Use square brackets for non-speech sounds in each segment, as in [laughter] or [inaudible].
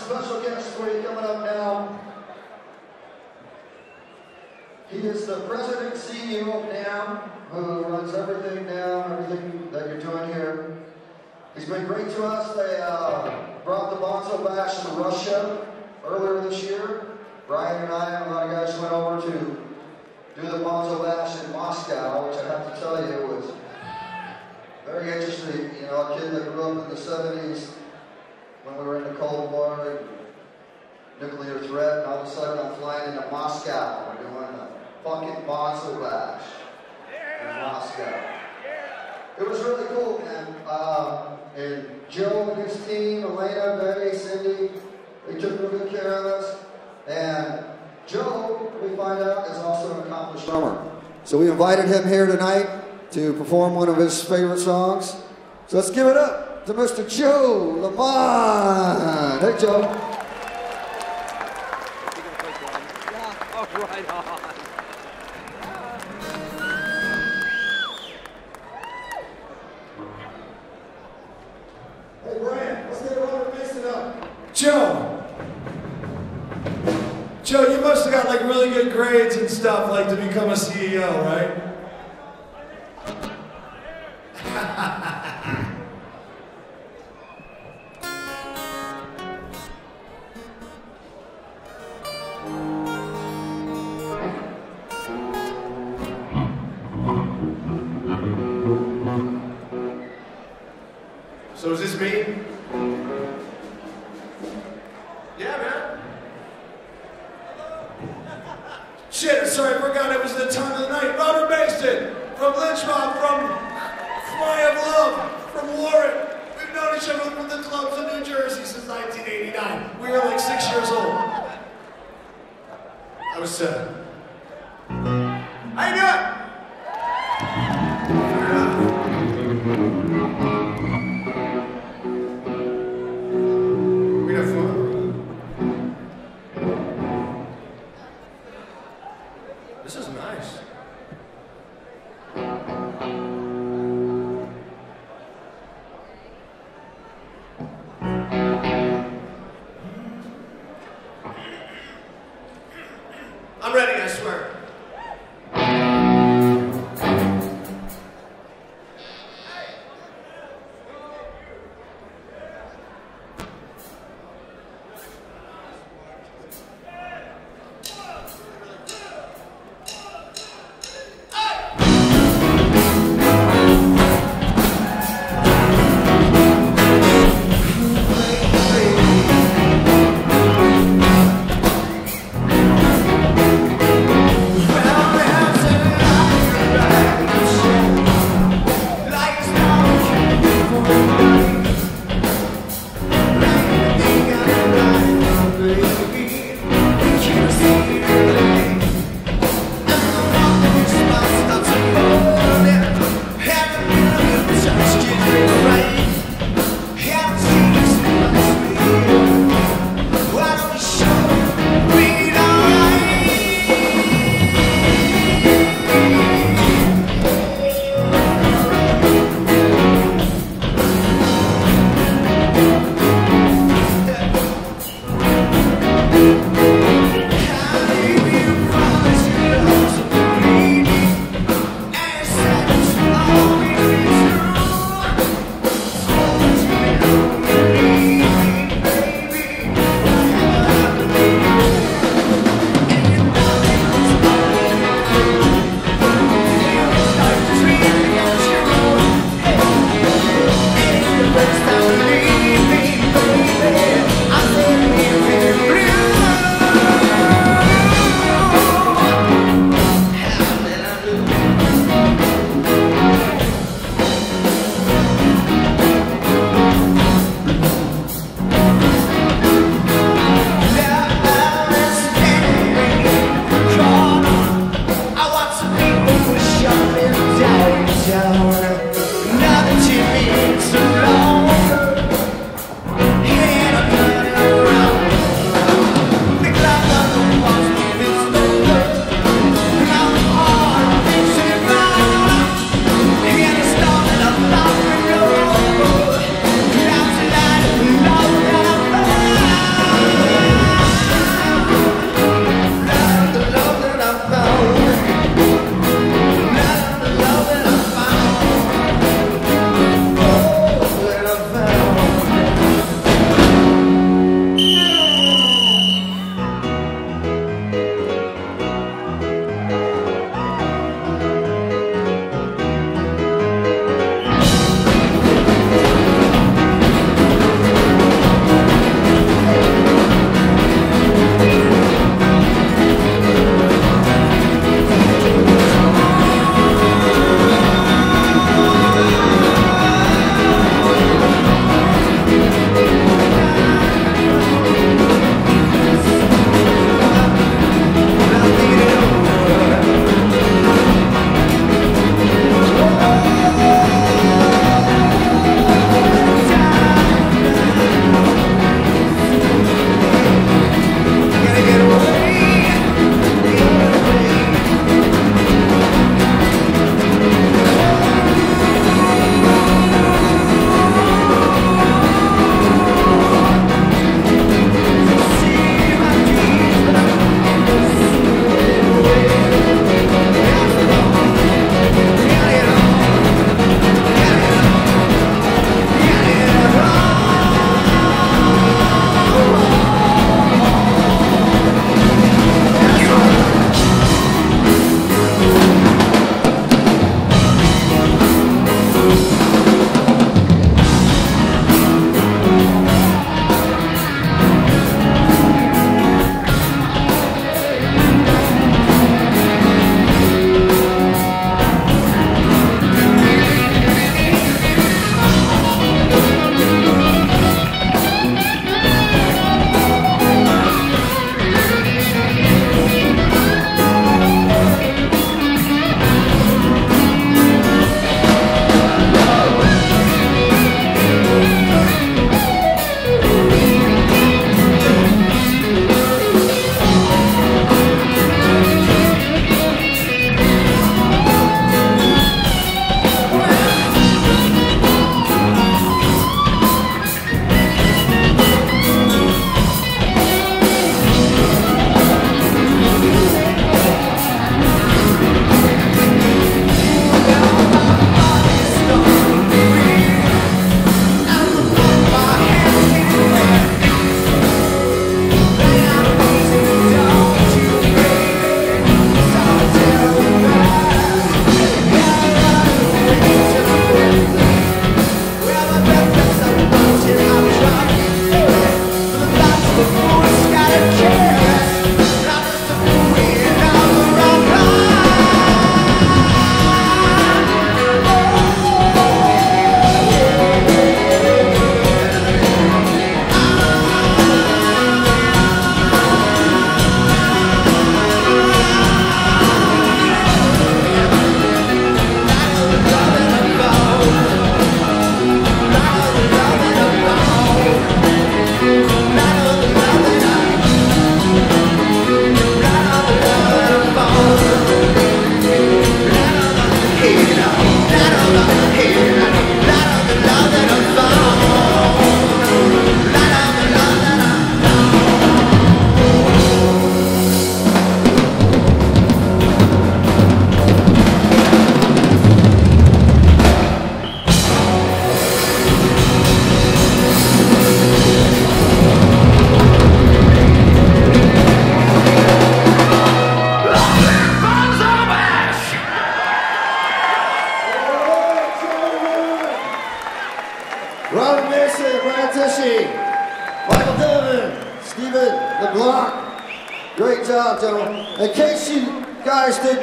special guest for you coming up now. He is the president CEO of NAMM, who runs everything down, everything that you're doing here. He's been great to us. They uh, brought the Bonzo Bash to Russia earlier this year. Brian and I and a lot of guys went over to do the Bonzo Bash in Moscow, which I have to tell you was very interesting. You know, a kid that grew up in the 70s when we were in the Cold War, nuclear threat, and all of a sudden I'm flying into Moscow. We're doing a fucking Bonzo Bash in Moscow. It was really cool, man. Uh, and Joe and his team, Elena, Betty, Cindy, they took real good care of us. And Joe, we find out, is also an accomplished drummer. So we invited him here tonight to perform one of his favorite songs. So let's give it up to Mr. Joe Lamond. Hey, Joe. Right on. Hey, Brian, let's get up. Joe. Joe, you must have got like really good grades and stuff, like to become a CEO, right? Shit, sorry, I forgot it was the time of the night. Robert Mason from Lynch Mob, from Cry of Love, from Warrant. We've known each other from the clubs in New Jersey since 1989. We were like six years old. I was seven.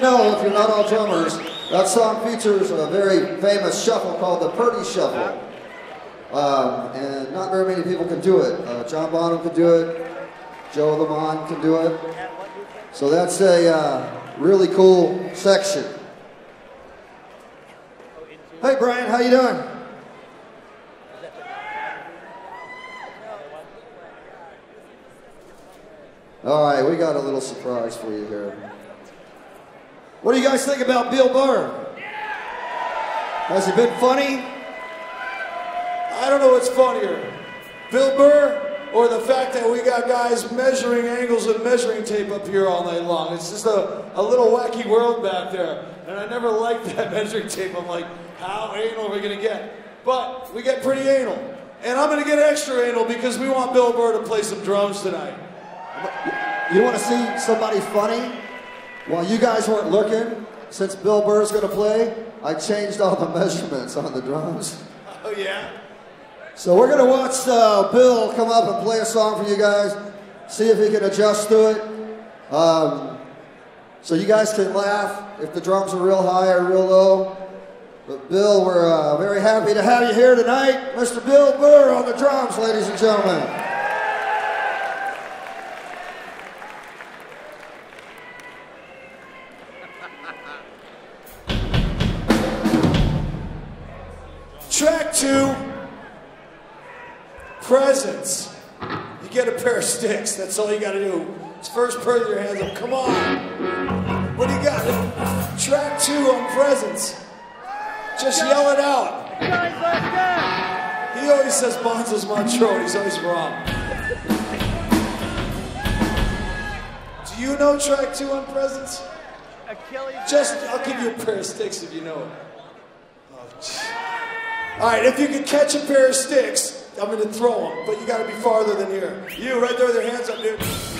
Know, if you're not all drummers, that song features a very famous shuffle called the Purdie Shuffle. Um, and not very many people can do it. Uh, John Bonham can do it. Joe Lamond can do it. So that's a uh, really cool section. Hey Brian, how you doing? All right, we got a little surprise for you here. What do you guys think about Bill Burr? Has he been funny? I don't know what's funnier, Bill Burr or the fact that we got guys measuring angles with measuring tape up here all night long. It's just a, a little wacky world back there. And I never liked that [laughs] measuring tape. I'm like, how anal are we going to get? But we get pretty anal. And I'm going to get extra anal because we want Bill Burr to play some drums tonight. You want to see somebody funny? While you guys weren't looking, since Bill Burr's going to play, I changed all the [laughs] measurements on the drums. Oh, yeah? So we're going to watch uh, Bill come up and play a song for you guys, see if he can adjust to it. Um, so you guys can laugh if the drums are real high or real low. But Bill, we're uh, very happy to have you here tonight. Mr. Bill Burr on the drums, ladies and gentlemen. Two, Presence. You get a pair of sticks. That's all you got to do. It's first put your hands up. Come on. What do you got? Track two on Presence. Just yell it out. He always says Bonzo's Montreux. He's always wrong. Do you know track two on Presence? Achilles. Just, I'll give you a pair of sticks if you know it. Oh. All right, if you can catch a pair of sticks, I'm going to throw them, but you got to be farther than here. You, right there with your hands up, dude.